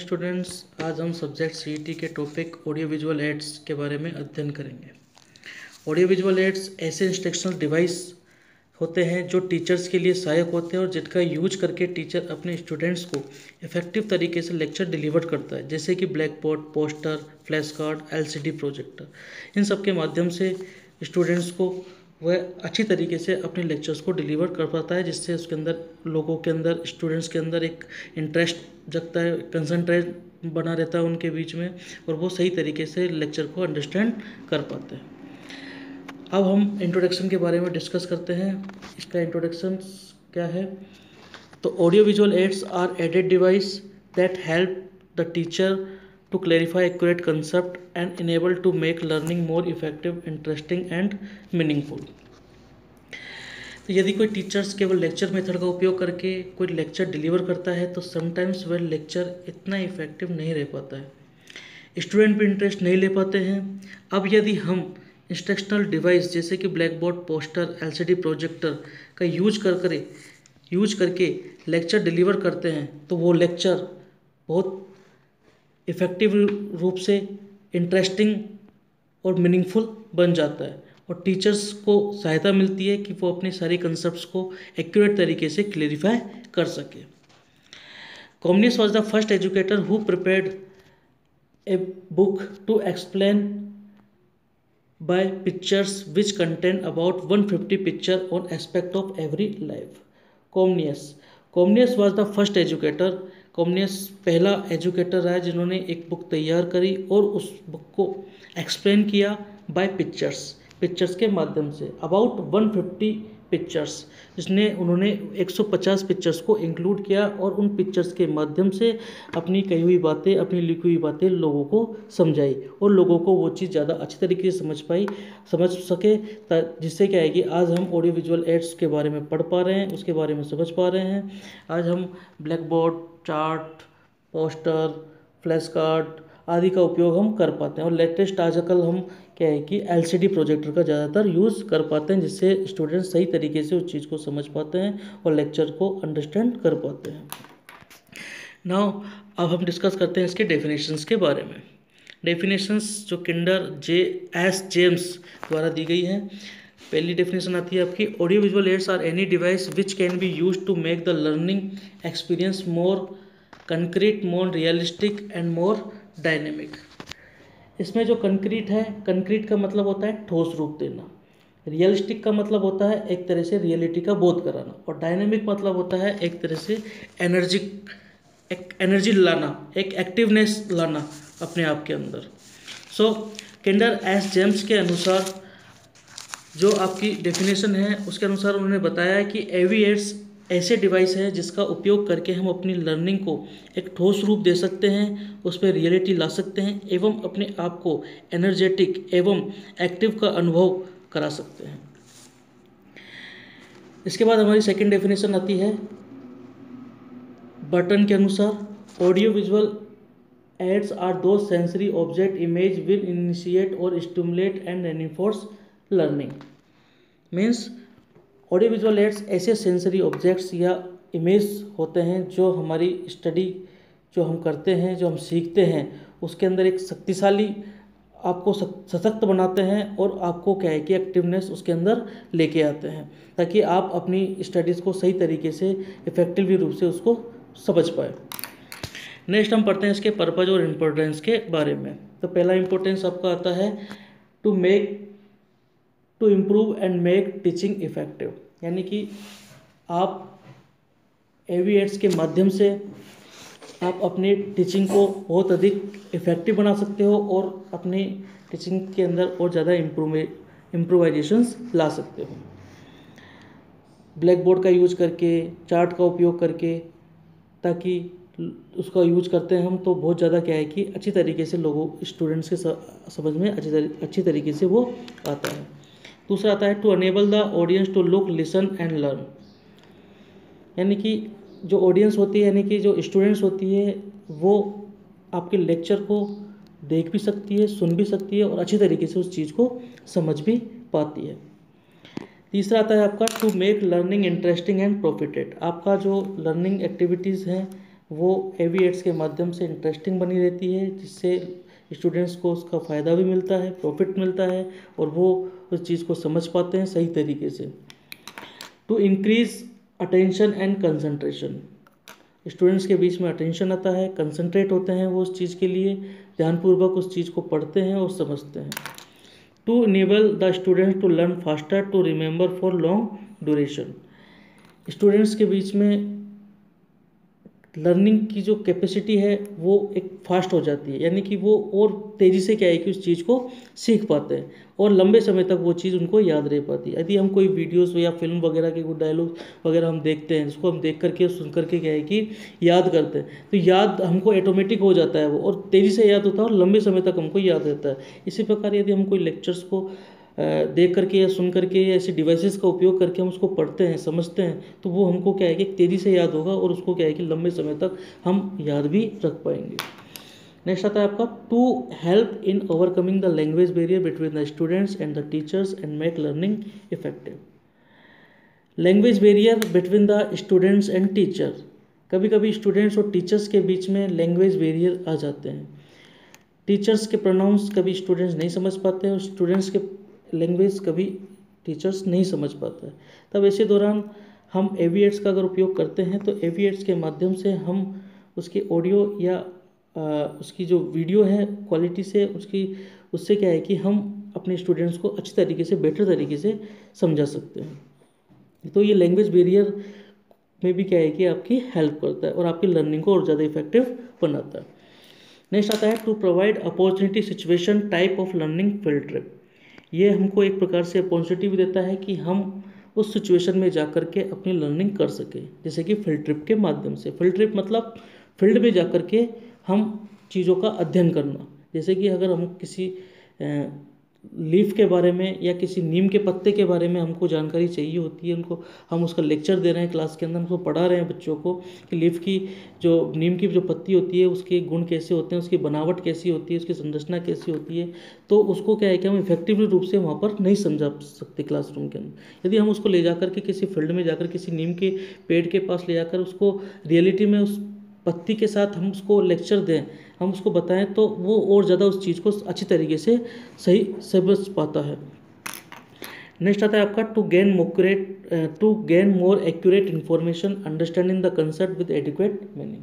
Students आज हम subject सी के टॉपिक ऑडियो विजुअल एड्स के बारे में अध्ययन करेंगे। ऑडियो विजुअल एड्स ऐसे इंस्ट्रक्शनल डिवाइस होते हैं जो टीचर्स के लिए सहायक होते हैं और जिनका यूज़ करके टीचर अपने स्टूडेंट्स को इफ़ेक्टिव तरीके से लेक्चर डिलीवर करता है। जैसे कि black board poster flash card L projector इन सब के माध्यम से स्टूडेंट्स को वह अच्छी तरीके से अपने लेक्चर्स को डिलीवर कर पाता है, जिससे उसके अंदर, लोगों के अंदर स्टूडेंट्स के अंदर एक इंटरेस्ट जगता है कंसनट्रेट बना रहता है उनके बीच में, और वो सही तरीके से लेक्चर को अंडरस्टैंड कर पाते हैं। अब हम इंट्रोडक्शन के बारे में डिस्कस करते हैं। इसका इंट्रोडक्शन क्या है? तो audio visual aids are aided device that help the teacher to clarify accurate concept and enable to make learning more effective, interesting, and meaningful. तो यदि कोई टीचर्स केवल लेक्चर मेथड का उपयोग करके कोई लेक्चर डिलीवर करता है तो समटाइम्स वह लेक्चर इतना इफ़ेक्टिव नहीं रह पाता है। स्टूडेंट भी इंटरेस्ट नहीं ले पाते हैं। अब यदि हम इंस्ट्रक्शनल डिवाइस जैसे कि black board poster LCD projector का यूज़ कर करे यूज़ करके लेक्चर डिलीवर करते हैं तो वो लेक्चर बहुत इफ़ेक्टिव रूप से इंटरेस्टिंग और मीनिंगफुल बन जाता है। और टीचर्स को सहायता मिलती है कि वो अपने सारे कंसेप्ट को एक्यूरेट तरीके से क्लेरिफाई कर सके। Comenius was the first educator who prepared a book to explain by pictures which content about 150 picture on aspect of every life Comenius Comenius was the first educator Comenius पहला educator रहा जिन्होंने एक book तैयार करी और उस book को explain किया बाय पिक्चर्स पिक्चर्स के माध्यम से. अबाउट 150 पिक्चर्स जिसने उन्होंने 150 पिक्चर्स को इंक्लूड किया और उन पिक्चर्स के माध्यम से अपनी कही हुई बातें, अपनी लिखी हुई बातें लोगों को समझाई और लोगों को वो चीज़ ज़्यादा अच्छे तरीके से समझ पाई, समझ सके जिससे क्या है कि आज हम ऑडियो विजुअल एड्स के बारे में पढ़ पा रहे हैं, उसके बारे में समझ पा रहे हैं। आज हम black board chart poster flash card आदि का उपयोग हम कर पाते हैं। और लेटेस्ट आजकल हम क्या है कि एलसीडी प्रोजेक्टर का ज़्यादातर यूज़ कर पाते हैं, जिससे स्टूडेंट सही तरीके से उस चीज़ को समझ पाते हैं और लेक्चर को अंडरस्टैंड कर पाते हैं। नाउ अब हम डिस्कस करते हैं इसके डेफिनेशंस के बारे में। डेफिनेशंस जो किंडर जे एस जेम्स द्वारा दी गई हैं। पहली डेफिनेशन आती है आपकी audio visual aids are any device which can be use to make the learning experience more concrete more realistic and more dynamic. इसमें जो कंक्रीट है, कंक्रीट का मतलब होता है ठोस रूप देना। रियलिस्टिक का मतलब होता है एक तरह से रियलिटी का बोध कराना। और डायनेमिक मतलब होता है एक तरह से एनर्जी, एक एनर्जी लाना, एक एक्टिवनेस लाना अपने आप के अंदर। सो केंडर एस जेम्स के अनुसार जो आपकी डेफिनेशन है, उसके अनुसार उन्होंने बताया कि एविएट्स ऐसे डिवाइस है जिसका उपयोग करके हम अपनी लर्निंग को एक ठोस रूप दे सकते हैं उस पर रियलिटी ला सकते हैं एवं अपने आप को एनर्जेटिक एवं एक्टिव का अनुभव करा सकते हैं। इसके बाद हमारी सेकंड डेफिनेशन आती है बटन के अनुसार। Audio visual aids are those sensory object image will initiate or stimulate and enforce learning means audio visual aids ऐसे सेंसरी ऑब्जेक्ट्स या इमेज होते हैं जो हमारी स्टडी जो हम करते हैं, जो हम सीखते हैं, उसके अंदर एक शक्तिशाली आपको सशक्त बनाते हैं और आपको क्या है कि एक्टिवनेस उसके अंदर लेके आते हैं, ताकि आप अपनी स्टडीज़ को सही तरीके से इफेक्टिवली रूप से उसको समझ पाए। नेक्स्ट हम पढ़ते हैं इसके पर्पज और इम्पोर्टेंस के बारे में। तो पहला इम्पोर्टेंस आपका आता है to make to improve and make teaching effective यानी कि आप एविएट्स के माध्यम से आप अपनी टीचिंग को बहुत अधिक इफ़ेक्टिव बना सकते हो और अपनी टीचिंग के अंदर और ज़्यादा इम्प्रूव इम्प्रोवाइजेशंस ला सकते हो। ब्लैक बोर्ड का यूज़ करके चार्ट का उपयोग करके ताकि उसका यूज़ करते हैं हम तो बहुत ज़्यादा क्या है कि अच्छी तरीके से लोगों स्टूडेंट्स के समझ में अच्छी अच्छी तरीके से वो आता है। दूसरा आता है to enable the audience to look listen and learn यानी कि जो ऑडियंस होती है, यानी कि जो स्टूडेंट्स होती है, वो आपके लेक्चर को देख भी सकती है, सुन भी सकती है और अच्छी तरीके से उस चीज़ को समझ भी पाती है। तीसरा आता है आपका to make learning interesting and profited आपका जो लर्निंग एक्टिविटीज़ हैं, वो एविएट्स के माध्यम से इंटरेस्टिंग बनी रहती है, जिससे स्टूडेंट्स को उसका फ़ायदा भी मिलता है प्रॉफिट मिलता है और वो उस चीज़ को समझ पाते हैं सही तरीके से। To increase attention and concentration students के बीच में अटेंशन आता है कंसंट्रेट होते हैं वो उस चीज़ के लिए, ध्यानपूर्वक उस चीज़ को पढ़ते हैं और समझते हैं। To enable the students to learn faster to remember for long duration students के बीच में लर्निंग की जो कैपेसिटी है, वो एक फास्ट हो जाती है। यानी कि वो और तेज़ी से क्या है कि उस चीज़ को सीख पाते हैं और लंबे समय तक वो चीज़ उनको याद रह पाती है। यदि हम कोई वीडियोस या फ़िल्म वगैरह के कोई डायलॉग वगैरह हम देखते हैं, उसको हम देख करके सुन करके क्या है कि याद करते हैं तो याद हमको ऑटोमेटिक हो जाता है वो और तेज़ी से याद होता है और लंबे समय तक हमको याद रहता है। इसी प्रकार यदि हम कोई लेक्चर्स को देख करके या सुन करके या ऐसे डिवाइसेस का उपयोग करके हम उसको पढ़ते हैं, समझते हैं तो वो हमको क्या है कि तेज़ी से याद होगा और उसको क्या है कि लंबे समय तक हम याद भी रख पाएँगे। नेक्स्ट आता है आपका to help in overcoming the language barrier between the students and the teachers and make learning effective language barrier between the students and teacher कभी कभी स्टूडेंट्स और टीचर्स के बीच में लैंग्वेज बैरियर आ जाते हैं। टीचर्स के प्रोनाउंस कभी स्टूडेंट्स नहीं समझ पाते हैं, और स्टूडेंट्स के लैंग्वेज कभी टीचर्स नहीं समझ पाता है। तब ऐसे दौरान हम एविएट्स का अगर उपयोग करते हैं तो एविएट्स के माध्यम से हम उसकी ऑडियो या आ, उसकी जो वीडियो है क्वालिटी से उसकी उससे क्या है कि हम अपने स्टूडेंट्स को अच्छी तरीके से बेटर तरीके से समझा सकते हैं। तो ये लैंग्वेज बेरियर में भी क्या है कि आपकी हेल्प करता है और आपकी लर्निंग को और ज़्यादा इफ़ेक्टिव बनाता है। नेक्स्ट आता है to provide opportunity situation type of learning field trip ये हमको एक प्रकार से अपॉर्चुनिटी भी देता है कि हम उस सिचुएशन में जा कर के अपनी लर्निंग कर सकें। जैसे कि फ़ील्ड ट्रिप के माध्यम से। फ़ील्ड ट्रिप मतलब फ़ील्ड में जा कर के हम चीज़ों का अध्ययन करना। जैसे कि अगर हम किसी लीफ के बारे में या किसी नीम के पत्ते के बारे में हमको जानकारी चाहिए होती है उनको हम उसका लेक्चर दे रहे हैं क्लास के अंदर उसको पढ़ा रहे हैं बच्चों को कि लीफ की जो, नीम की जो पत्ती होती है, उसके गुण कैसे होते हैं, उसकी बनावट कैसी होती है, उसकी संरचना कैसी होती है तो उसको क्या है कि हम इफेक्टिवली रूप से वहाँ पर नहीं समझा सकते क्लासरूम के अंदर। यदि हम उसको ले जाकर के किसी फ़ील्ड में जाकर, किसी नीम के पेड़ के पास ले जाकर उसको रियलिटी में उस पत्ती के साथ हम उसको लेक्चर दें हम उसको बताएँ तो वो और ज़्यादा उस चीज़ को अच्छी तरीके से सही समझ पाता है। नेक्स्ट आता है आपका to gain more accurate to gain more accurate information understanding the concept with adequate meaning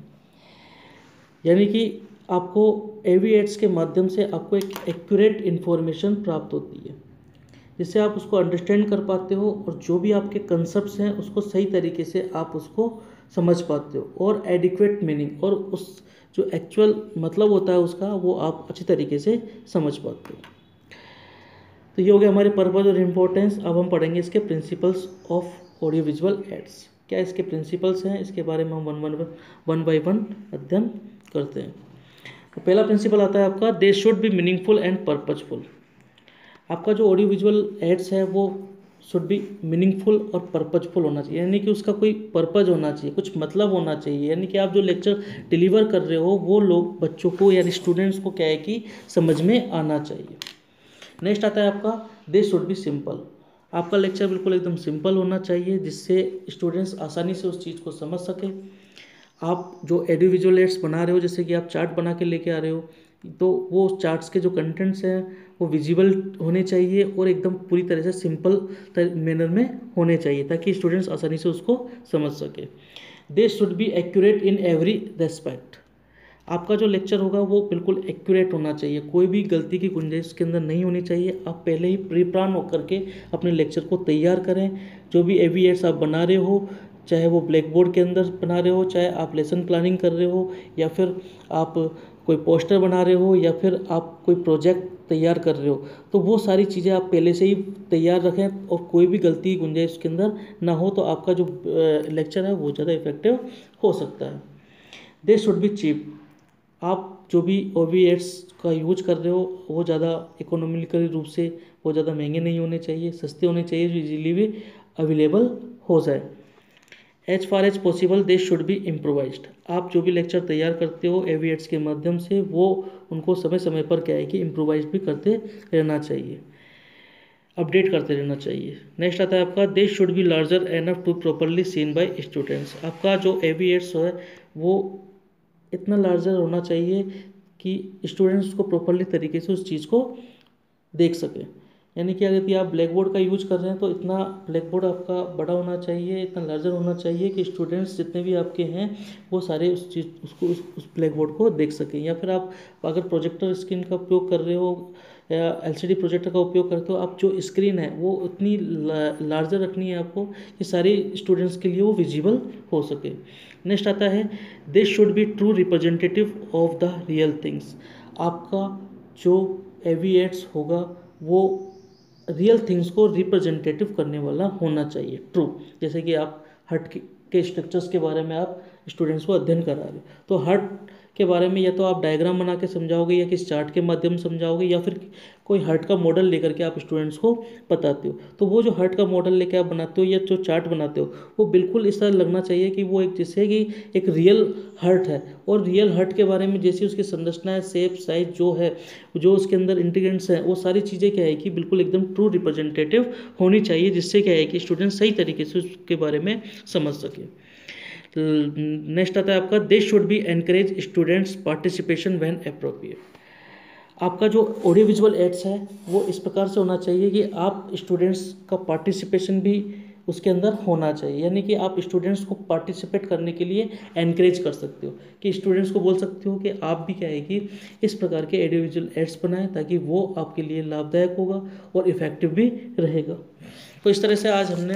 यानी कि आपको एविएट्स के माध्यम से आपको एक एक्यूरेट इन्फॉर्मेशन प्राप्त होती है, जिससे आप उसको अंडरस्टैंड कर पाते हो और जो भी आपके कंसेप्ट हैं उसको सही तरीके से आप उसको समझ पाते हो और एडिक्वेट मीनिंग और उस जो एक्चुअल मतलब होता है उसका, वो आप अच्छी तरीके से समझ पाते हो। तो ये हो गया हमारे पर्पज और इम्पोर्टेंस अब हम पढ़ेंगे इसके principles of audio visual aids क्या इसके प्रिंसिपल्स हैं? इसके बारे में हम one one one by one अध्ययन करते हैं। तो पहला प्रिंसिपल आता है आपका they should be meaningful and purposeful आपका जो ऑडियो विजुअल एड्स है, वो शुड बी मीनिंगफुल और पर्पजफुल होना चाहिए। यानी कि उसका कोई पर्पज होना चाहिए, कुछ मतलब होना चाहिए। यानी कि आप जो लेक्चर डिलीवर कर रहे हो, वो लोग बच्चों को या स्टूडेंट्स को क्या है कि समझ में आना चाहिए। नेक्स्ट आता है आपका दे शुड बी सिंपल आपका लेक्चर बिल्कुल एकदम सिंपल होना चाहिए, जिससे स्टूडेंट्स आसानी से उस चीज़ को समझ सकें। आप जो एडियो विजुअल बना रहे हो, जैसे कि आप चार्ट बना के लेके आ रहे हो तो वो चार्ट्स के जो कंटेंट्स हैं, वो विजिबल होने चाहिए और एकदम पूरी तरह से सिंपल मैनर में होने चाहिए ताकि स्टूडेंट्स आसानी से उसको समझ सके। They should be accurate in every respect आपका जो लेक्चर होगा वो बिल्कुल एक्यूरेट होना चाहिए। कोई भी गलती की गुंजाइश उसके अंदर नहीं होनी चाहिए। आप पहले ही प्री होकर के अपने लेक्चर को तैयार करें। जो भी एविएट्स आप बना रहे हो, चाहे वो ब्लैक बोर्ड के अंदर बना रहे हो, चाहे आप लेसन प्लानिंग कर रहे हो, या फिर आप कोई पोस्टर बना रहे हो या फिर आप कोई प्रोजेक्ट तैयार कर रहे हो तो वो सारी चीज़ें आप पहले से ही तैयार रखें और कोई भी गलती, गुंजाइश उसके अंदर ना हो तो आपका जो लेक्चर है वो ज़्यादा इफ़ेक्टिव हो सकता है। दे शुड बी चीप आप जो भी ओ का यूज़ कर रहे हो, वो ज़्यादा इकोनॉमिकली रूप से वो ज़्यादा महँगे नहीं होने चाहिए, सस्ते होने चाहिए जो इजीली भी अवेलेबल हो जाए। As far as possible they should be improvise आप जो भी लेक्चर तैयार करते हो एविएट्स के माध्यम से, वो उनको समय समय पर क्या है कि इम्प्रोवाइज भी करते रहना चाहिए। अपडेट करते रहना चाहिए। नेक्स्ट आता है आपका they should be larger enough to properly seen by students आपका जो एविएट्स है, वो इतना लार्जर होना चाहिए कि स्टूडेंट्स को प्रॉपरली तरीके से उस चीज़ को देख सकें। यानी कि अगर आप ब्लैक बोर्ड का यूज़ कर रहे हैं तो इतना ब्लैक बोर्ड आपका बड़ा होना चाहिए इतना लार्जर होना चाहिए कि स्टूडेंट्स जितने भी आपके हैं वो सारे उस चीज़ उसको उस, उस ब्लैक बोर्ड को देख सकें। या फिर आप अगर प्रोजेक्टर स्क्रीन का उपयोग कर रहे हो या एलसीडी प्रोजेक्टर का उपयोग करते हो आप जो स्क्रीन है वो उतनी लार्जर रखनी है आपको कि सारे स्टूडेंट्स के लिए वो विजिबल हो सके। नेक्स्ट आता है this should be true representative of the real things आपका जो एविएट्स होगा वो रियल थिंग्स को रिप्रेजेंटेटिव करने वाला होना चाहिए। ट्रू जैसे कि आप हट के स्ट्रक्चर्स के बारे में आप स्टूडेंट्स को अध्ययन करा रहे हो। तो हट के बारे में या तो आप डायग्राम बना के समझाओगे या किस चार्ट के माध्यम से समझाओगे या फिर कोई हर्ट का मॉडल लेकर के आप स्टूडेंट्स को बताते हो। तो वो जो हर्ट का मॉडल लेकर आप बनाते हो या जो चार्ट बनाते हो, वो बिल्कुल इस तरह लगना चाहिए कि वो एक जैसे कि एक रियल हर्ट है। और रियल हर्ट के बारे में जैसी उसकी संरचना है शेप साइज़ जो है, जो उसके अंदर इंटीग्रेंट्स हैं, वो सारी चीज़ें क्या है कि बिल्कुल एकदम ट्रू रिप्रेजेंटेटिव होनी चाहिए, जिससे क्या है कि स्टूडेंट सही तरीके से उसके बारे में समझ सके। नेक्स्ट आता है आपका this should be encourage students participation when appropriate आपका जो ऑडियो विजुअल एड्स है, वो इस प्रकार से होना चाहिए कि आप स्टूडेंट्स का पार्टिसिपेशन भी उसके अंदर होना चाहिए। यानी कि आप स्टूडेंट्स को पार्टिसिपेट करने के लिए एनकरेज कर सकते हो। कि स्टूडेंट्स को बोल सकते हो कि आप भी क्या है कि इस प्रकार के ऑडियो विजुअल एड्स बनाएँ ताकि वो आपके लिए लाभदायक होगा और इफ़ेक्टिव भी रहेगा। तो इस तरह से आज हमने